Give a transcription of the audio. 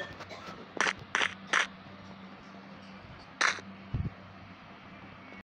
Yeah.